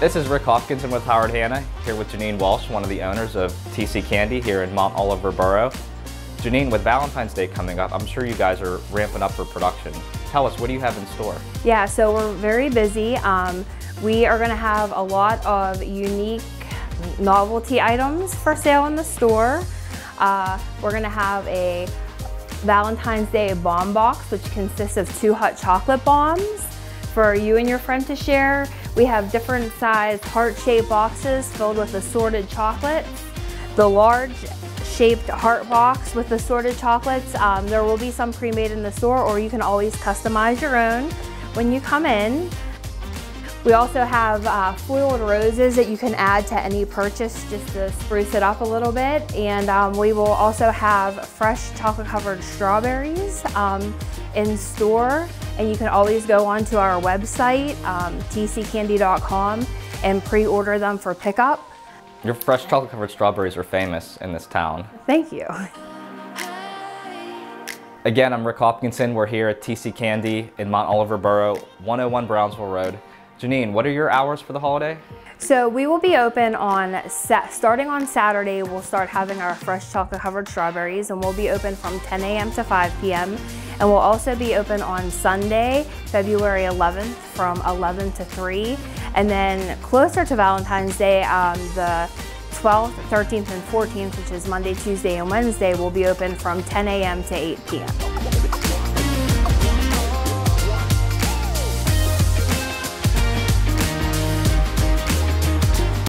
This is Rick Hopkinson with Howard Hanna, here with Janine Walsh, one of the owners of TC Candy here in Mount Oliver Borough. Janine, with Valentine's Day coming up, I'm sure you guys are ramping up for production. Tell us, what do you have in store? Yeah, so we're very busy. Um, we are going to have a lot of unique novelty items for sale in the store. Uh, we're going to have a Valentine's Day bomb box, which consists of two hot chocolate bombs for you and your friend to share. We have different sized heart-shaped boxes filled with assorted chocolates. The large shaped heart box with assorted chocolates. Um, there will be some pre-made in the store or you can always customize your own when you come in. We also have uh, foiled roses that you can add to any purchase just to spruce it up a little bit. And um, we will also have fresh chocolate covered strawberries um, in store. And you can always go onto our website, um, tccandy.com, and pre-order them for pickup. Your fresh chocolate covered strawberries are famous in this town. Thank you. Again, I'm Rick Hopkinson. We're here at TC Candy in Mount Oliver Borough, 101 Brownsville Road. Janine, what are your hours for the holiday? So we will be open on, starting on Saturday, we'll start having our fresh chocolate covered strawberries and we'll be open from 10 a.m. to 5 p.m. And we'll also be open on Sunday, February 11th from 11 to 3. And then closer to Valentine's Day, um, the 12th, 13th, and 14th, which is Monday, Tuesday, and Wednesday, we'll be open from 10 a.m. to 8 p.m.